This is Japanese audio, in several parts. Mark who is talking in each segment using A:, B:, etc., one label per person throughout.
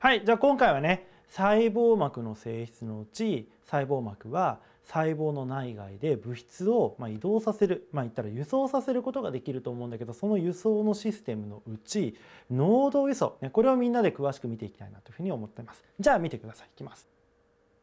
A: はいじゃあ今回はね細胞膜の性質のうち細胞膜は細胞の内外で物質をま移動させるまあ言ったら輸送させることができると思うんだけどその輸送のシステムのうち濃度輸送、ね、これをみんなで詳しく見ていきたいなというふうに思ってます。じゃあ見てください。いきます。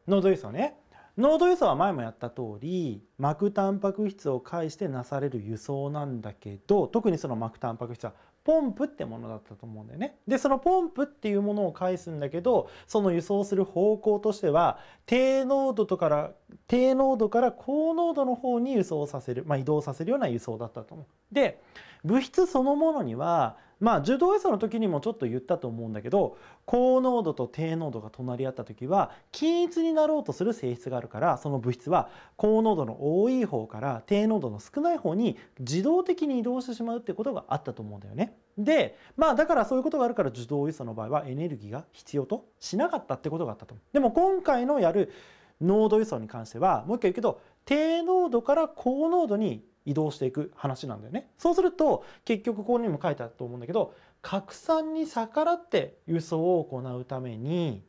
A: 濃度輸送ね。濃度輸送は前もやった通り膜タンパク質を介してなされる輸送なんだけど特にその膜タンパク質はポンプってものだったと思うんだよね。でそのポンプっていうものを返すんだけどその輸送する方向としては低濃度とから低濃度から高濃度の方に輸送させる、まあ、移動させるような輸送だったと思う。で物質そのものにはまあ受動輸送の時にもちょっと言ったと思うんだけど高濃度と低濃度が隣り合った時は均一になろうとする性質があるからその物質は高濃度の多い方から低濃度の少ない方に自動的に移動してしまうってことがあったと思うんだよね。でまあだからそういうことがあるから受動輸送の場合はエネルギーが必要としなかったってことがあったと思う。でも今回のやる濃度輸送に関してはもう一回言うけど低濃度から高濃度に移動していく話なんだよね。そうすると結局ここにも書いてあると思うんだけど拡散に逆らって輸送を行うために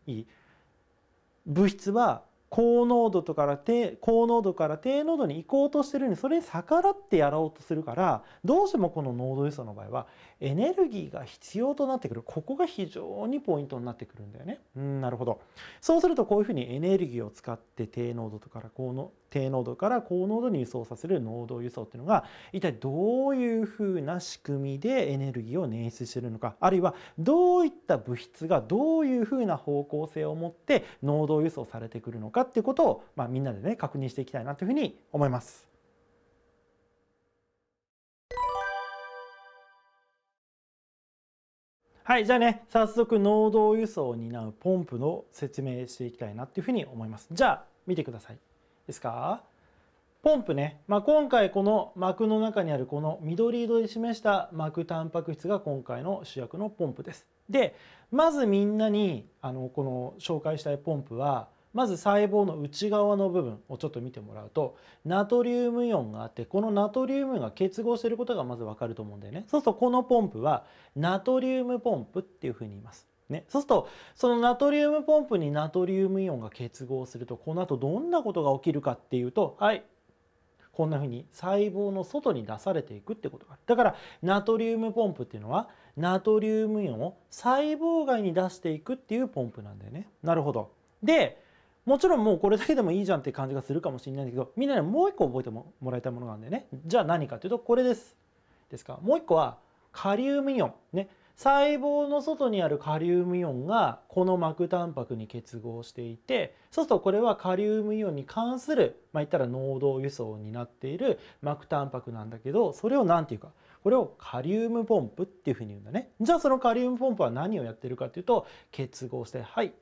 A: 物質は高濃度とから低高濃度から低濃度に行こうとしてるのにそれに逆らってやろうとするからどうしてもこの濃度輸送の場合はエネルギーが必要となってくるここが非常にポイントになってくるんだよね。うんなるほどそうするとこういうふうにエネルギーを使って低濃度から高濃低濃度から高濃度に輸送させる濃度輸送っていうのが一体どういうふうな仕組みでエネルギーを捻出してるのかあるいはどういった物質がどういうふうな方向性を持って濃度輸送されてくるのかっていうことを、まあ、みんなでね確認していきたいなというふうに思います。はいじゃあね早速農道輸送を担うポンプの説明していきたいなっていうふうに思います。じゃあ見てください。ですか？ポンプね、まあ、今回この膜の中にあるこの緑色で示した膜タンパク質が今回の主役のポンプです。でまずみんなにあのこの紹介したいポンプはまず細胞の内側の部分をちょっと見てもらうとナトリウムイオンがあってこのナトリウムが結合してることがまず分かると思うんだよね。そうするとこのポンプはナトリウムポンプっていうふうに言います。ね、そうするとそのナトリウムポンプにナトリウムイオンが結合するとこの後どんなことが起きるかっていうとはいこんなふうに細胞の外に出されていくってことがあるだからナトリウムポンプっていうのはナトリウムイオンを細胞外に出していくっていうポンプなんだよねなるほどでもちろんもうこれだけでもいいじゃんって感じがするかもしれないんだけどみんなにもう一個覚えてもらいたいものがあるんだよね。じゃあ何かっていうとこれです。ですか。もう一個はカリウムイオン。ね。細胞の外にあるカリウムイオンがこの膜タンパクに結合していてそうするとこれはカリウムイオンに関するまあ言ったら濃度輸送になっている膜タンパクなんだけどそれを何て言うかこれをカリウムポンプっていうふうに言うんだね。じゃあそのカリウムポンプは何をやってるかっていうと結合してはい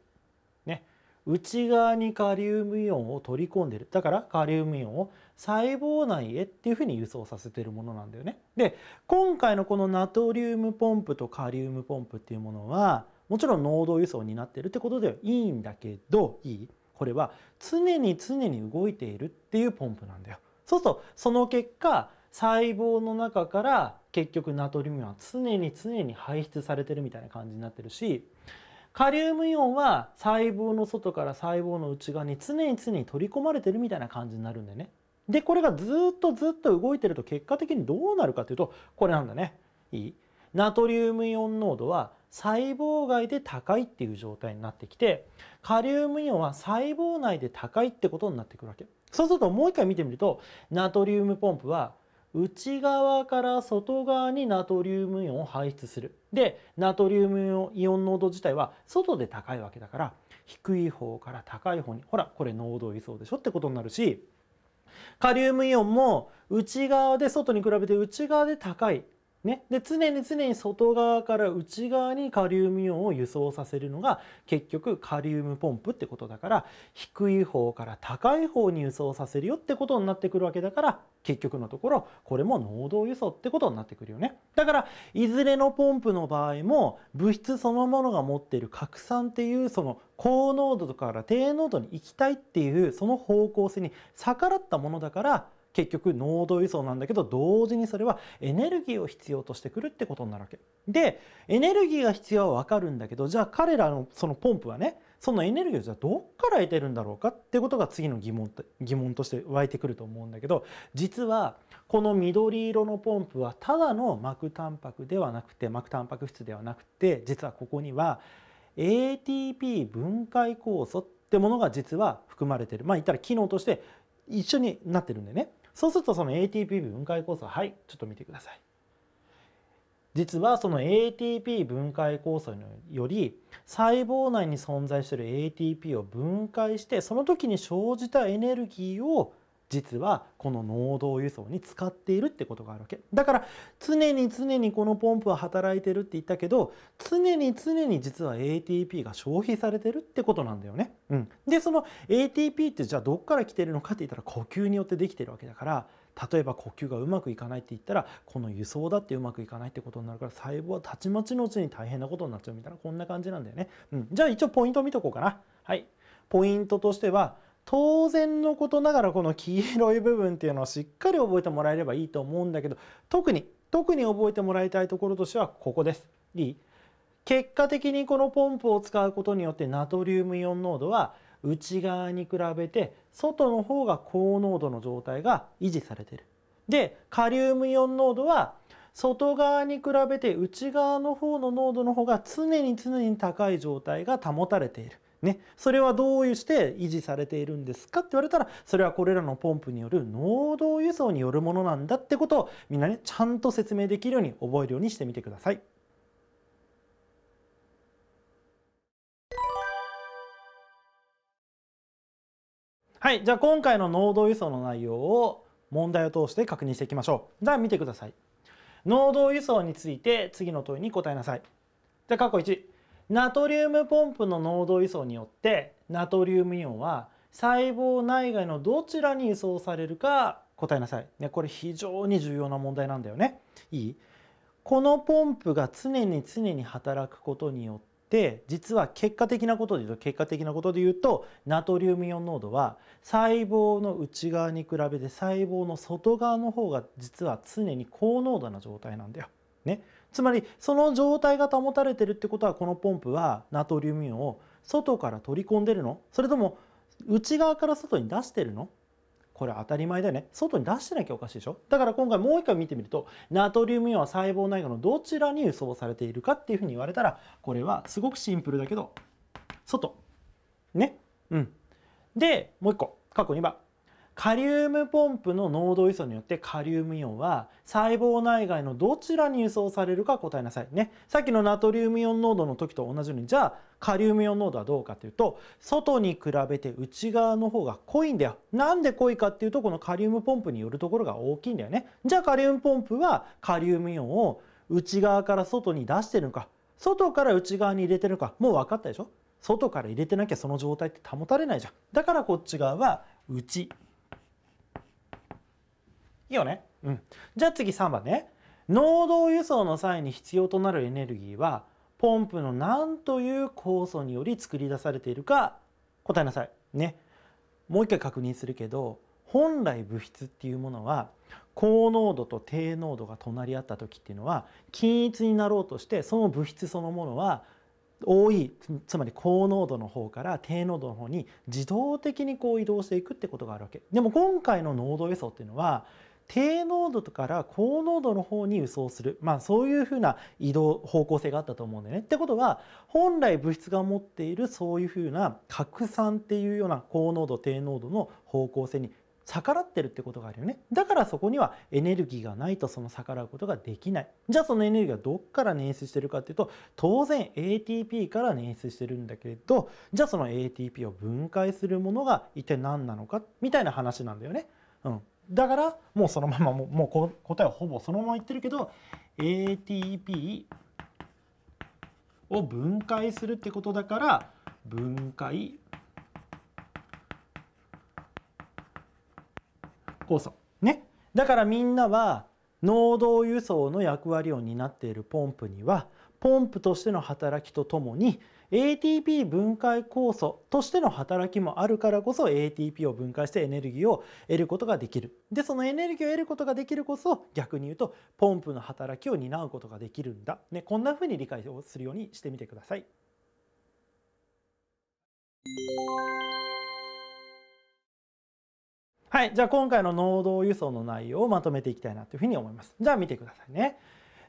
A: 内側にカリウムイオンを取り込んでるだからカリウムイオンを細胞内へっていうふうに輸送させてるものなんだよね。で今回のこのナトリウムポンプとカリウムポンプっていうものはもちろん濃度輸送になってるってことではいいんだけどいいこれは常に常に動いているっていうポンプなんだよ。そうするとその結果細胞の中から結局ナトリウムは常に常に排出されてるみたいな感じになってるしカリウムイオンは細胞の外から細胞の内側に常に常に取り込まれてるみたいな感じになるんだよね。でこれがずっとずっと動いてると結果的にどうなるかというとこれなんだね。いい？ナトリウムイオン濃度は細胞外で高いっていう状態になってきてカリウムイオンは細胞内で高いってことになってくるわけ。そうするともう一回見てみるとナトリウムポンプは内側から外側にナトリウムイオンを排出する。でナトリウムイオン濃度自体は外で高いわけだから低い方から高い方にほらこれ濃度移送でしょってことになるしカリウムイオンも内側で外に比べて内側で高いね、で常に常に外側から内側にカリウムイオンを輸送させるのが結局カリウムポンプってことだから低い方から高い方に輸送させるよってことになってくるわけだから結局のところこれも濃度輸送ってことになってくるよね。だからいずれのポンプの場合も物質そのものが持っている拡散っていうその高濃度から低濃度に行きたいっていうその方向性に逆らったものだから結局濃度輸送なんだけど同時にそれはエネルギーを必要としてくるってことになるわけ。でエネルギーが必要は分かるんだけどじゃあ彼らのそのポンプはねそのエネルギーをじゃあどっから得てるんだろうかってことが次の疑問疑問として湧いてくると思うんだけど実はこの緑色のポンプはただの膜タンパクではなくて膜タンパク質ではなくて実はここには ATP 分解酵素ってものが実は含まれてる。まあ言ったら機能として一緒になってるんでね。そうするとその ATP 分解酵素はいちょっと見てください。実はその ATP 分解酵素により細胞内に存在している ATP を分解してその時に生じたエネルギーを実はこの濃度輸送に使っているってことがあるわけだから常に常にこのポンプは働いてるって言ったけど常に常に実は ATP が消費されてるってことなんだよね。うん、でその ATP ってじゃあどっから来てるのかって言ったら呼吸によってできてるわけだから例えば呼吸がうまくいかないって言ったらこの輸送だってうまくいかないってことになるから細胞はたちまちのうちに大変なことになっちゃうみたいなこんな感じなんだよね。うん、じゃあ一応ポイント見とこうかな。はい。ポイントとしては当然のことながらこの黄色い部分っていうのをしっかり覚えてもらえればいいと思うんだけど特に特に覚えてもらいたいところとしてはここです。いい結果的にこのポンプを使うことによってナトリウムイオン濃度は内側に比べて外の方が高濃度の状態が維持されてる。でカリウムイオン濃度は外側に比べて内側の方の濃度の方が常に常に高い状態が保たれている。ね、それはどうして維持されているんですかって言われたらそれはこれらのポンプによる濃度輸送によるものなんだってことをみんなねちゃんと説明できるように覚えるようにしてみてください。はい、じゃあ今回の濃度輸送の内容を問題を通して確認していきましょう。じゃあ見てください。濃度輸送について次の問いに答えなさい。じゃあ括弧1。ナトリウムポンプの濃度輸送によってナトリウムイオンは細胞内外のどちらに輸送されるか答えなさい。ね、これ非常に重要な問題なんだよね。いい？このポンプが常に常に働くことによって実は結果的なことで言うと結果的なことで言うとナトリウムイオン濃度は細胞の内側に比べて細胞の外側の方が実は常に高濃度な状態なんだよ。ね、つまりその状態が保たれてるってことはこのポンプはナトリウムイオンを外から取り込んでるの？それとも内側から外に出してるの？これ当たり前だよね。外に出してなきゃおかしいでしょ？だから今回もう一回見てみるとナトリウムイオンは細胞内側のどちらに輸送されているかっていうふうに言われたらこれはすごくシンプルだけど外。ね。うん。でもう一個。過去2番カリウムポンプの濃度輸送によってカリウムイオンは細胞内外のどちらに輸送されるか答えなさいね。さっきのナトリウムイオン濃度の時と同じようにじゃあカリウムイオン濃度はどうかというと外に比べて内側の方が濃いんだよ。なんで濃いかっていうとこのカリウムポンプによるところが大きいんだよね。じゃあカリウムポンプはカリウムイオンを内側から外に出してるのか外から内側に入れてるのかもう分かったでしょ？外から入れてなきゃその状態って保たれないじゃん。だからこっち側は内いいよね。うん。じゃあ次3番ね。濃度輸送の際に必要となるエネルギーはポンプの何という酵素により作り出されているか答えなさい。ね。もう一回確認するけど本来物質っていうものは高濃度と低濃度が隣り合った時っていうのは均一になろうとしてその物質そのものは多いつまり高濃度の方から低濃度の方に自動的にこう移動していくってことがあるわけでも今回の濃度輸送っていうのは低濃度から高濃度の方に輸送する、まあ、そういうふうな移動方向性があったと思うんだよね。ってことは本来物質が持っているそういうふうな拡散っていうような高濃度低濃度の方向性に逆らってるってことがあるよねだからそこにはエネルギーがないとその逆らうことができないじゃあそのエネルギーはどっから捻出してるかっていうと当然 ATP から捻出してるんだけれどじゃあその ATP を分解するものが一体何なのかみたいな話なんだよね。うん、だからもうそのままもうもう答えはほぼそのまま言ってるけど ATP を分解するってことだから分解酵素ね。だからみんなは濃度輸送の役割を担っているポンプにはポンプとしての働きとともに ATP 分解酵素としての働きもあるからこそ ATP を分解してエネルギーを得ることができる。でそのエネルギーを得ることができるこそ逆に言うとポンプの働きを担うことができるんだ。ね、こんなふうに理解をするようにしてみてください。はい、じゃあ今回の農道輸送の内容をまとめていきたいなというふうに思います。じゃあ見てくださいね。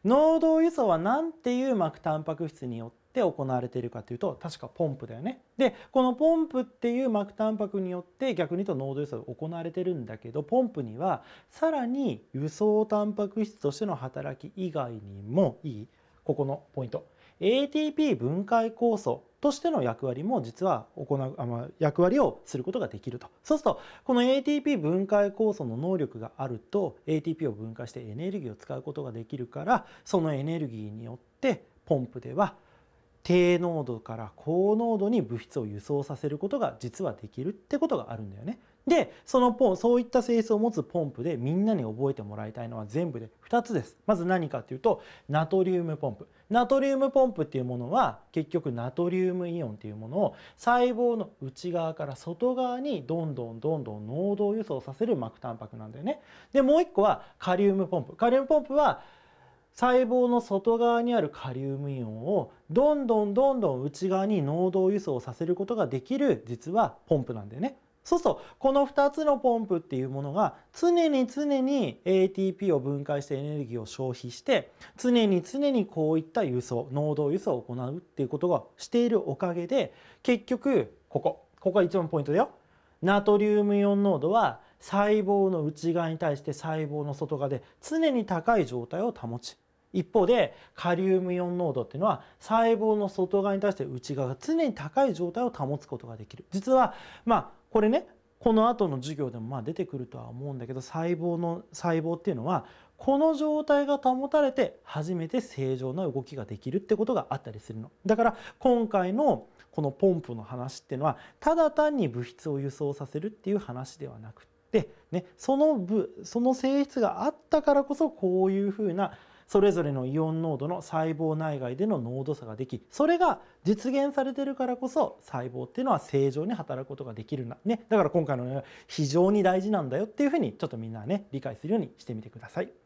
A: 能動輸送は何ていう膜タンパク質によって行われているかというと確かポンプだよね。でこのポンプっていう膜タンパクによって逆に言うと濃度輸送が行われてるんだけどポンプにはさらに輸送タンパク質としての働き以外にもいい。ここのポイント。ATP 分解酵素。としての役割も実は行うあ、ま、役割をすることができるとそうするとこの ATP 分解酵素の能力があると ATP を分解してエネルギーを使うことができるからそのエネルギーによってポンプでは低濃度から高濃度に物質を輸送させることが実はできるってことがあるんだよね。でそのポンそういった性質を持つポンプでみんなに覚えてもらいたいのは全部で2つです。まず何かっていうとナトリウムポンプ。ナトリウムポンプっていうものは結局ナトリウムイオンっていうものを細胞の内側から外側にどんどんどんどん濃度輸送させる膜タンパクなんだよね。でもう一個はカリウムポンプ。カリウムポンプは細胞の外側にあるカリウムイオンをどんどんどんどん内側に濃度輸送させることができる実はポンプなんだよね。そうするとこの2つのポンプっていうものが常に常に ATP を分解してエネルギーを消費して常に常にこういった輸送濃度輸送を行うっていうことがしているおかげで結局ここここが一番ポイントだよ。ナトリウムイオン濃度は細胞の内側に対して細胞の外側で常に高い状態を保ち一方でカリウムイオン濃度っていうのは細胞の外側に対して内側が常に高い状態を保つことができる実はまあこれねこの後の授業でもまあ出てくるとは思うんだけど細胞の細胞っていうのはこの状態が保たれて初めて正常な動きができるってことがあったりするの。だから今回のこのポンプの話っていうのはただ単に物質を輸送させるっていう話ではなくって、ね、その部その性質があったからこそこういうふうなそれぞれのイオン濃度の細胞内外での濃度差ができそれが実現されてるからこそ細胞っていうのは正常に働くことができるんだ、ね、だから今回の、非常に大事なんだよっていうふうにちょっとみんなね理解するようにしてみてください。